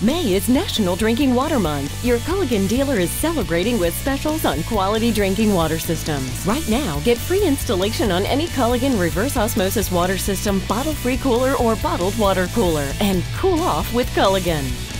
May is National Drinking Water Month. Your Culligan dealer is celebrating with specials on quality drinking water systems. Right now, get free installation on any Culligan reverse osmosis water system, bottle free cooler, or bottled water cooler, and cool off with Culligan.